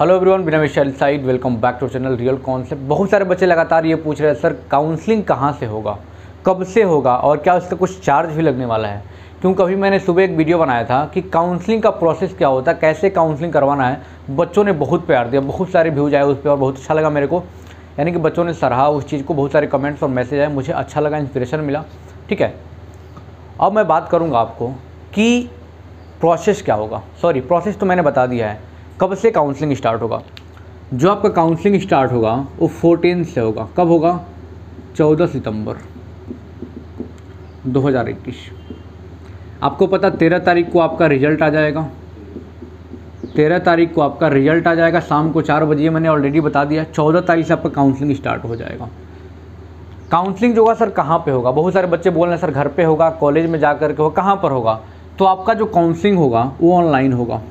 Hello everyone बिना Vishal side welcome back to channel real concept बहुत सारे बच्चे लगातार ये पूछ रहे हैं, सर काउंसलिंग कहाँ से होगा? कब से होगा? और क्या उसका कुछ चार्ज भी लगने वाला है? क्योंकि अभी मैंने सुबह एक वीडियो बनाया था कि काउंसलिंग का प्रोसेस क्या होता है, कैसे काउंसलिंग करवाना है। बच्चों ने बहुत प्यार दिया, बहुत सारे व्यूज़ आए उस पर और बहुत अच्छा लगा मेरे को। यानी कि बच्चों ने सराहा उस चीज़ को, बहुत सारे कमेंट्स और मैसेज आए, मुझे अच्छा लगा इंस्पिरेशन मिला। ठीक है? अब मैं बात करूँगा आपको कि प्रोसेस क्या होगा। सॉरी प्रोसेस तो मैंने बता दिया है। कब से काउंसलिंग स्टार्ट होगा? जो आपका काउंसलिंग स्टार्ट होगा, वो फोर्टीन से होगा। कब होगा? चौदह सितंबर 2021 आपको पता तेरह तारीख को आपका रिज़ल्ट आ जाएगा। तेरह तारीख को आपका रिज़ल्ट आ जाएगा, शाम को चार बजे मैंने ऑलरेडी बता दिया। चौदह तारीख से आपका काउंसलिंग स्टार्ट हो जाएगा। काउंसलिंग जो होगा सर, कहाँ पे होगा? बहुत सारे बच्चे बोल रहे हैं, सर, घर पे होगा, कॉलेज में जा कर के होगा, कहाँ पर होगा? तो आपका जो काउंसलिंग होगा, वो ऑनलाइन होगा।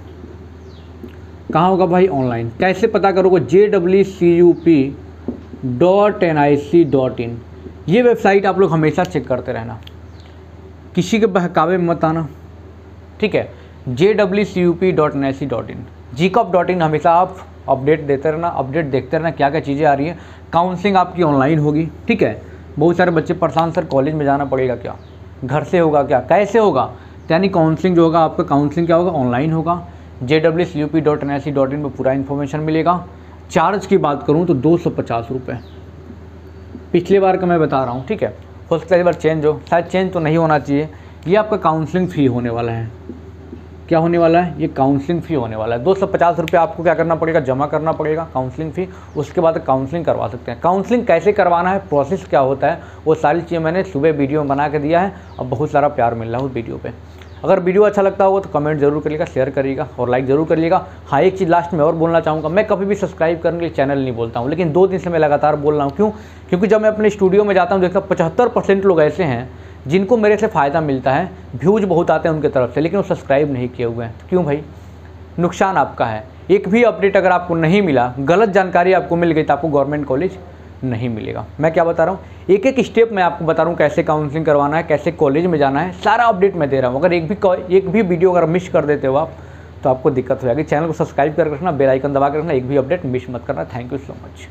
कहाँ होगा भाई? ऑनलाइन कैसे पता करोगे? J W C U P dot N I C dot in ये वेबसाइट आप लोग हमेशा चेक करते रहना। किसी के बहकावे में मत आना। ठीक है? J W C U P dot N I C dot in ji corp dot in हमेशा आप अपडेट देते रहना अपडेट देखते रहना क्या क्या चीज़ें आ रही हैं। काउंसलिंग आपकी ऑनलाइन होगी। ठीक है? बहुत सारे बच्चे परेशान, सर कॉलेज में जाना पड़ेगा क्या? घर से होगा क्या? कैसे होगा? यानी काउंसलिंग जो होगा, आपका काउंसलिंग क्या होगा? ऑनलाइन होगा। J W C U P dot N I C dot in पर पूरा इन्फॉर्मेशन मिलेगा। चार्ज की बात करूँ तो दो सौ पचास रुपये पिछली बार का मैं बता रहा हूँ, ठीक है? हो सकता है इस बार चेंज हो। शायद चेंज तो नहीं होना चाहिए। ये आपका काउंसलिंग फ़ी होने वाला है। क्या होने वाला है? ये काउंसलिंग फ़ी होने वाला है। दो सौ पचास रुपये आपको क्या करना पड़ेगा? जमा करना पड़ेगा काउंसलिंग फ़ी उसके बाद काउंसलिंग करवा सकते हैं। काउंसलिंग कैसे करवाना है? प्रोसेस क्या होता है? वो सारी चीज़ें मैंने सुबह वीडियो में बना के दिया है। और बहुत सारा प्यार मिल रहा है उस वीडियो पर अगर वीडियो अच्छा लगता होगा तो कमेंट ज़रूर करिएगा शेयर करिएगा और लाइक ज़रूर करिएगा। हाँ एक चीज़ लास्ट में और बोलना चाहूँगा, मैं कभी भी सब्सक्राइब करने के लिए चैनल नहीं बोलता हूँ, लेकिन दो दिन से मैं लगातार बोल रहा हूँ। क्यों? क्योंकि जब मैं अपने स्टूडियो में जाता हूँ देखता पचहत्तर परसेंट लोग ऐसे हैं जिनको मेरे से फ़ायदा मिलता है व्यूज़ बहुत आते हैं उनके तरफ़ से, लेकिन वो सब्सक्राइब नहीं किए हुए हैं। तो क्यों भाई? नुकसान आपका है। एक भी अपडेट अगर आपको नहीं मिला, गलत जानकारी आपको मिल गई तो आपको गवर्नमेंट कॉलेज नहीं मिलेगा। मैं क्या बता रहा हूँ? एक एक स्टेप मैं आपको बता रहा हूँ कैसे काउंसलिंग करवाना है, कैसे कॉलेज में जाना है, सारा अपडेट मैं दे रहा हूँ। अगर एक भी एक भी वीडियो अगर मिस कर देते हो आप तो आपको दिक्कत हो जाएगी। चैनल को सब्सक्राइब कर रखना बेलाइकन दबा कर रखना, एक भी अपडेट मिस मत करना। Thank you so much